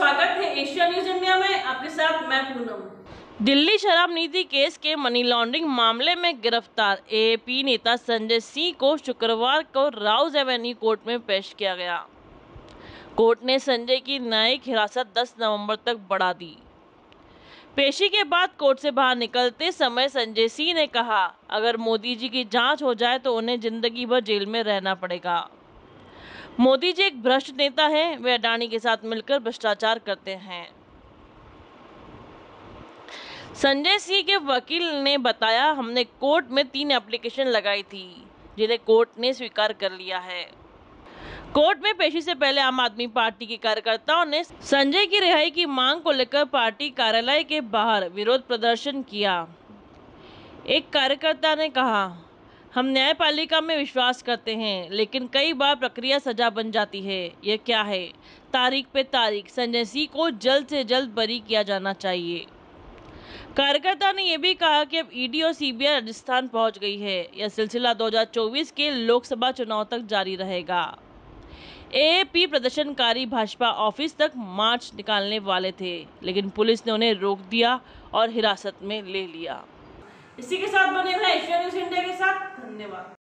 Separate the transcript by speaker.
Speaker 1: स्वागत है Asia news India में। आपके साथ मैं पूनम।
Speaker 2: दिल्ली शराब नीति केस के मनी लॉन्ड्रिंग मामले में गिरफ़्तार। एएपी नेता संजय सिंह को शुक्रवार को राउज एवेन्यू कोर्ट में पेश किया गया। कोर्ट ने संजय की न्यायिक हिरासत 10 नवंबर तक बढ़ा दी। पेशी के बाद कोर्ट से बाहर निकलते समय संजय सिंह ने कहा, अगर मोदी जी की जाँच हो जाए तो उन्हें ज़िंदगी भर जेल में रहना पड़ेगा। मोदी जी एक भ्रष्ट नेता हैं, वे अडानी के साथ मिलकर भ्रष्टाचार करते हैं। संजय सिंह के वकील ने बताया, हमने कोर्ट में तीन एप्लीकेशन लगाई थी, जिन्हें कोर्ट ने स्वीकार कर लिया है। कोर्ट में पेशी से पहले आम आदमी पार्टी के कार्यकर्ताओं ने संजय की रिहाई की मांग को लेकर पार्टी कार्यालय के बाहर विरोध प्रदर्शन किया। एक कार्यकर्ता ने कहा हम न्यायपालिका में विश्वास करते हैं, लेकिन कई बार प्रक्रिया सजा बन जाती है। यह क्या है? तारीख पे तारीख संजय सिंह को जल्द से जल्द बरी किया जाना चाहिए। कार्यकर्ता ने यह भी कहा कि अब ईडी और सीबीआई राजस्थान पहुँच गई है। यह सिलसिला 2024 के लोकसभा चुनाव तक जारी रहेगा। एएपी प्रदर्शनकारी भाजपा ऑफ़िस तक मार्च निकालने वाले थे, लेकिन पुलिस ने उन्हें रोक दिया और हिरासत में ले लिया।
Speaker 1: इसी के साथ बने रहे एशिया न्यूज़ इंडिया के साथ। धन्यवाद।